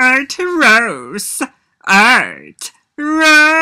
Art Rose. Art Rose.